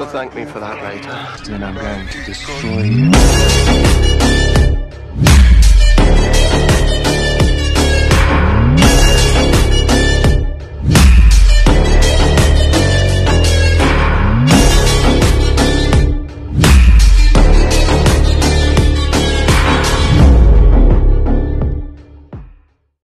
You'll thank me for that later. Then I'm going to destroy you.